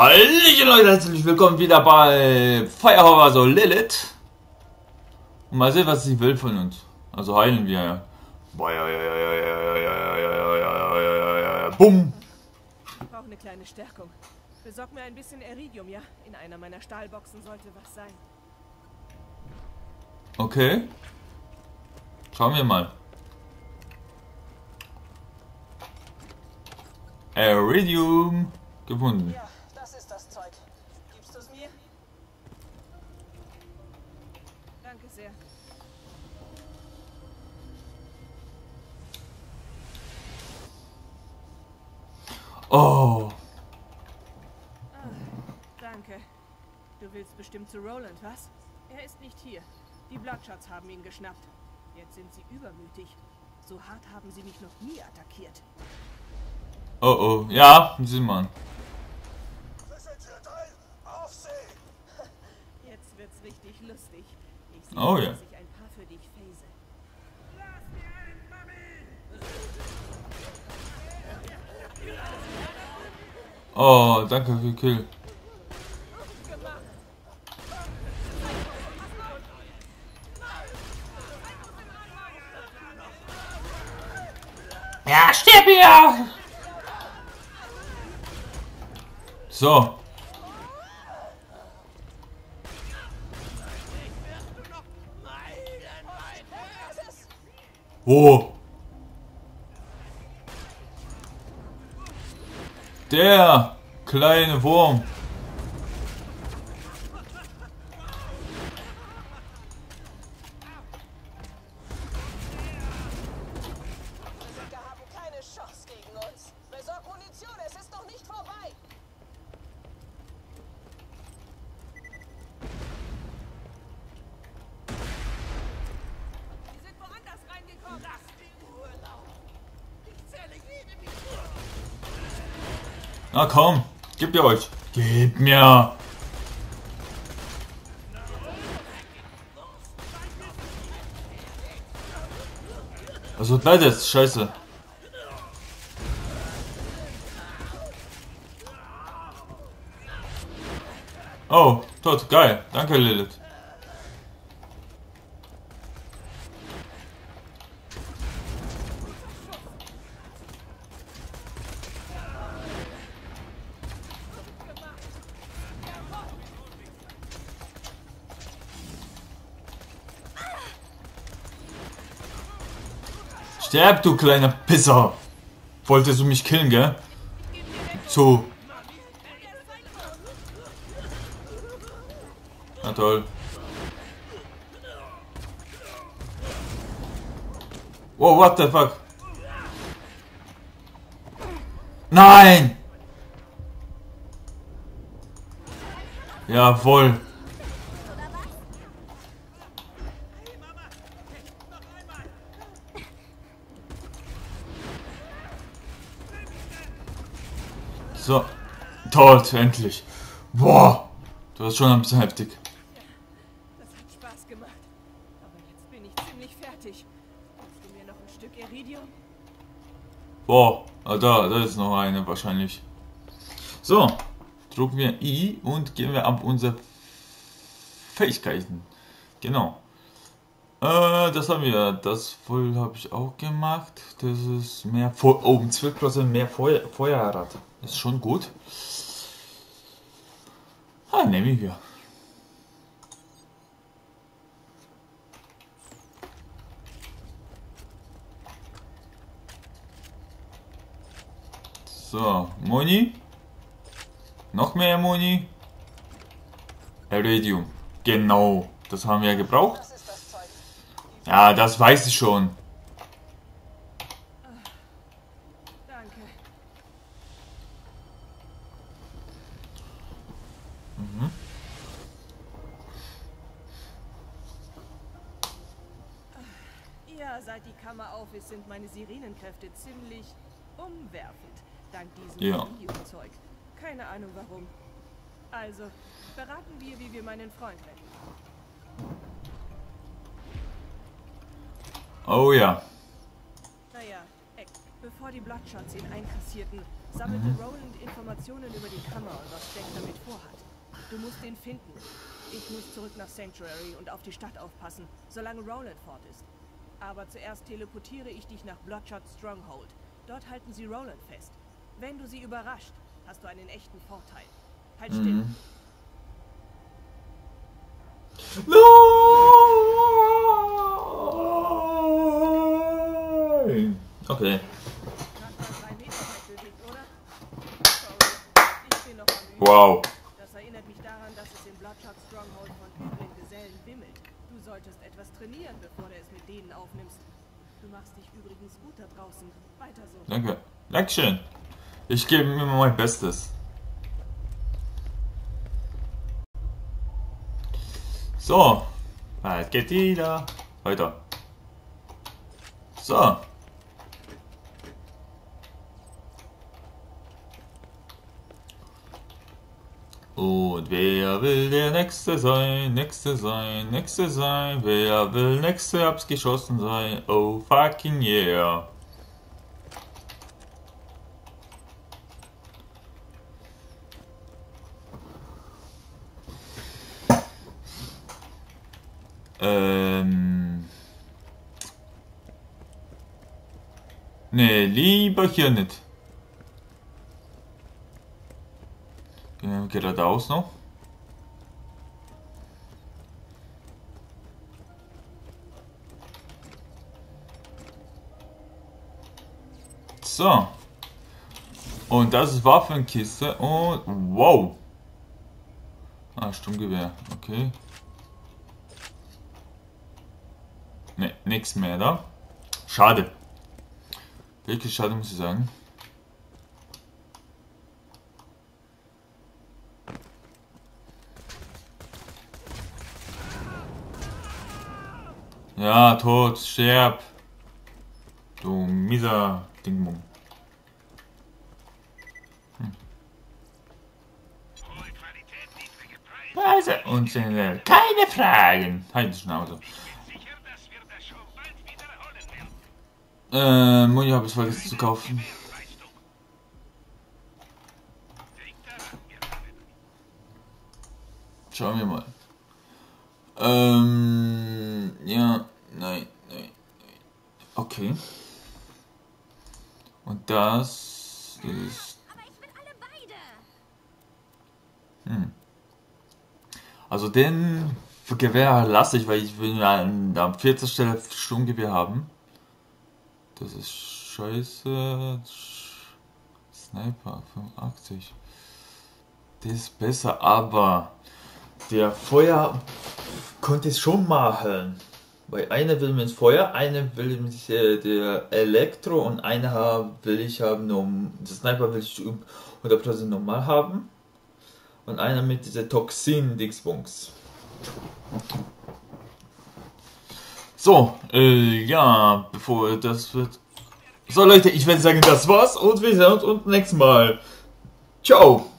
Hallöchen Leute, herzlich willkommen wieder bei Firehorror, so Lilith. Und mal sehen, was sie will von uns. Also heilen wir ja. Bumm. Ich brauche eine kleine Stärkung. Besorg mir ein bisschen Iridium, ja? In einer meiner Stahlboxen sollte was sein. Okay. Schauen wir mal. Iridium gefunden. Ja, Mir? Danke sehr. Oh. Danke. Du willst bestimmt zu Roland, was? Er ist nicht hier. Die Bloodshots haben ihn geschnappt. Jetzt sind sie übermütig. So hart haben sie mich noch nie attackiert. Oh oh. Ja, sieh mal. Wir sind hier drin! Aufsehen! Jetzt wird's richtig lustig. Ich sehe, Oh ja. dass ich ein paar für dich phase. Lass mir ein, Mami! Oh, danke für Kill. Ja, stirb hier! So. Wo? Der kleine Wurm. Na komm, gib ihr euch. Gib mir. Wird beides? Scheiße. Oh, tot, geil. Danke, Lilith. Sterb, du kleiner Pisser. Wolltest du mich killen, gell? So. Na toll. Wow, what the fuck? Nein! Jawohl. So. Tot, endlich. Boah. Du hast schon ein bisschen heftig. Das hat Spaß gemacht. Aber jetzt bin ich ziemlich fertig. Gibst du mir noch ein Stück Iridium? Boah. Ah, da, da ist noch eine wahrscheinlich. So. Drücken wir I und gehen wir ab unsere Fähigkeiten. Genau. Äh, das haben wir. Das voll habe ich auch gemacht. Das ist mehr Feu oh, 12% mehr Feuer Feuerrate. Ist schon gut. Ah, nehme ich wir. So, Moni. Noch mehr Moni. Iridium. Genau, das haben wir gebraucht. Ja, das weiß ich schon. Danke. Ja, seit die Kammer auf ist, sind meine Sirenenkräfte ziemlich umwerfend. Dank diesem Ja. Iridium-Zeug. Keine Ahnung warum. Also, beraten wir, wie wir meinen Freund retten. Oh ja. Naja, bevor die Bloodshots ihn einkassierten, sammelte Roland Informationen über die Kammer und was Jack damit vorhat. Du musst ihn finden. Ich muss zurück nach Sanctuary und auf die Stadt aufpassen, solange Roland fort ist. Aber zuerst teleportiere ich dich nach Bloodshot Stronghold. Dort halten sie Roland fest. Wenn du sie überrascht, hast du einen echten Vorteil. Halt still. Nein! Okay. Nach mal drei Meter weit bewegt, oder? Sorry, ich bin noch am Üben. Wow. Das erinnert mich daran, dass es im Bloodshot Stronghold von üblen Gesellen wimmelt. Du solltest etwas trainieren, bevor du es mit denen aufnimmst. Du machst dich übrigens gut da draußen. Weiter so. Danke. Dankeschön. Ich gebe mir mein Bestes. So. Es geht wieder. Weiter. So. Und wer will der Nächste sein, Nächste sein, Nächste sein? Wer will Nächste abgeschossen sein? Oh fucking yeah. Ähm. Nee, lieber hier nicht. Gehen wir geradeaus noch. So. Und das ist Waffenkiste und wow. Ah, Sturmgewehr, okay. Ne, nix mehr da. Schade. Wirklich schade, muss ich sagen. Ja, tot, sterb. Du mieser Dingbum. Also, und äh, keine Fragen. Halt die Schnauze. Äh, Moni habe ich vergessen zu kaufen. Schauen wir mal. Ähm, ja, nein, nein, nein. Okay. Und das ist. Beide. Also den Gewehr lasse ich, weil ich will an der vierten Stelle Sturmgewehr haben. Das ist scheiße. Sniper 85. Das ist besser, aber der Feuer konnte es schon machen. Weil einer will mit Feuer, einer will mit äh, der Elektro und einer will ich haben, um, der Sniper will ich 100% normal haben. Und einer mit dieser Toxin-Dixbunks. So, äh, ja, bevor das wird. So Leute, ich werde sagen, das war's und wir sehen uns nächstes Mal. Ciao!